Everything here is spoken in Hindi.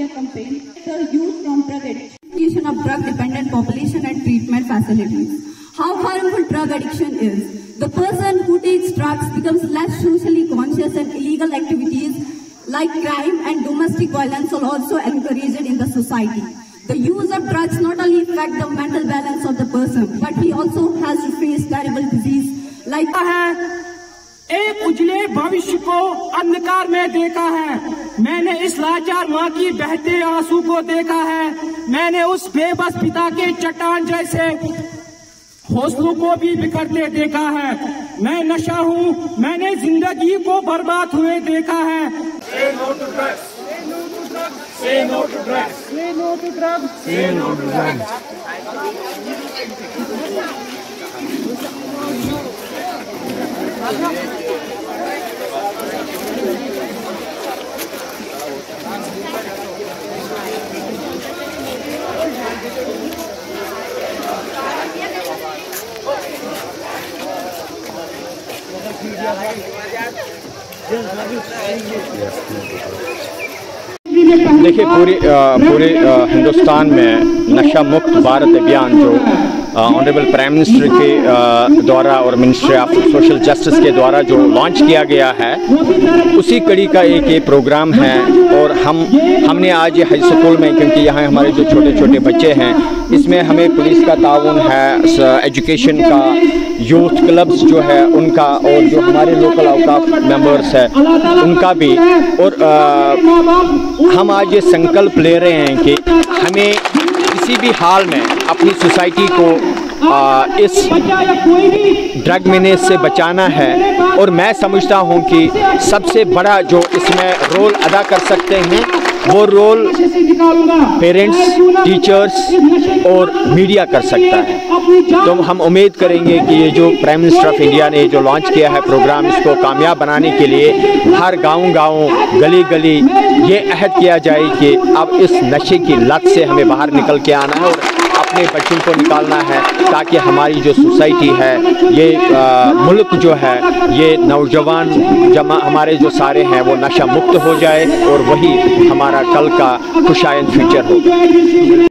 media campaign the youth from drug addiction of drug dependent population and treatment facilities. How harmful drug addiction is. The person who takes drugs becomes less socially conscious and illegal activities like crime and domestic violence are also encouraged in the society. The use of drugs not only affect the mental balance of the person, but he also has to face terrible disease like एक उजले भविष्य को अंधकार में देखा है मैं इस लाचार माँ की बहते आँसू को देखा है। मैंने उस बेबस पिता के चट्टान जैसे हौसलों को भी बिखरते देखा है। मैं नशा हूँ मैंने ज़िंदगी को बर्बाद हुए देखा है। Say no to drugs. Say no to drugs. Say no to drugs. Say no to drugs. देखिए पूरी पूरे हिंदुस्तान में नशा मुक्त भारत अभियान जो ऑनरेबल प्राइम मिनिस्टर के द्वारा और मिनिस्ट्री ऑफ़ सोशल जस्टिस के द्वारा जो लॉन्च किया गया है उसी कड़ी का एक ये प्रोग्राम है और हम हमने आज ये हाई स्कूल में क्योंकि यहाँ हमारे जो छोटे छोटे बच्चे हैं इसमें हमें पुलिस का ताउन है एजुकेशन का यूथ क्लब्स जो है उनका और जो हमारे लोकल अवकाफ मेंबर्स है उनका भी और अ, हम आज ये संकल्प ले रहे हैं कि हमें किसी भी हाल में अपनी सोसाइटी को आ, इस ड्रग मैनेज से बचाना है। और मैं समझता हूँ कि सबसे बड़ा जो इसमें रोल अदा कर सकते हैं वो रोल पेरेंट्स टीचर्स और मीडिया कर सकता है। तो हम उम्मीद करेंगे कि ये जो प्राइम मिनिस्टर ऑफ़ इंडिया ने जो लॉन्च किया है प्रोग्राम इसको कामयाब बनाने के लिए हर गाँव गाँव गली गली ये अहद किया जाए कि अब इस नशे की लत से हमें बाहर निकल के आना है और अपने बच्चों को निकालना है ताकि हमारी जो सोसाइटी है ये आ, मुल्क जो है ये नौजवान जमा हमारे जो सारे हैं वो नशा मुक्त हो जाए और वही हमारा कल का खुशायन फ्यूचर हो।